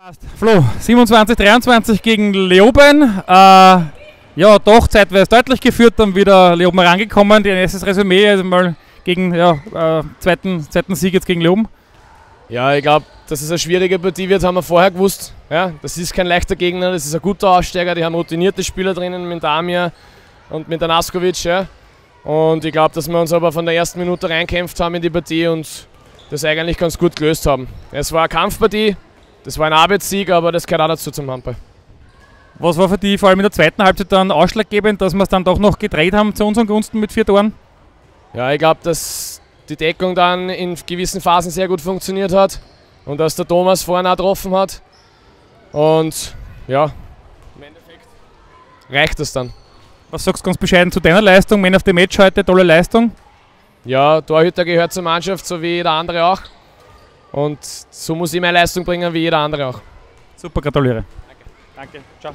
Passt. Flo, 27, 23 gegen Leoben. Äh, ja, doch zeitweise deutlich geführt, dann wieder Leoben rangekommen. Dein erstes Resümee, also mal gegen ja, äh, zweiten, zweiten Sieg jetzt gegen Leoben. Ja, ich glaube, dass es eine schwierige Partie wird, haben wir vorher gewusst. Ja, das ist kein leichter Gegner, das ist ein guter Aussteiger, die haben routinierte Spieler drinnen mit Damir und mit Anaskovic. Ja. Und ich glaube, dass wir uns aber von der ersten Minute reinkämpft haben in die Partie und das eigentlich ganz gut gelöst haben. Es war eine Kampfpartie, das war ein Arbeitssieg, aber das gehört auch dazu zum Handball. Was war für die vor allem in der zweiten Halbzeit dann ausschlaggebend, dass wir es dann doch noch gedreht haben zu unseren Gunsten mit vier Toren? Ja, ich glaube, dass die Deckung dann in gewissen Phasen sehr gut funktioniert hat und dass der Thomas vorne auch getroffen hat. Und ja, im Endeffekt reicht das dann. Was sagst du ganz bescheiden zu deiner Leistung? Man of the Match heute, tolle Leistung. Ja, Torhüter gehört zur Mannschaft, so wie jeder andere auch. Und so muss ich meine Leistung bringen wie jeder andere auch. Super, gratuliere. Danke. Danke. Ciao.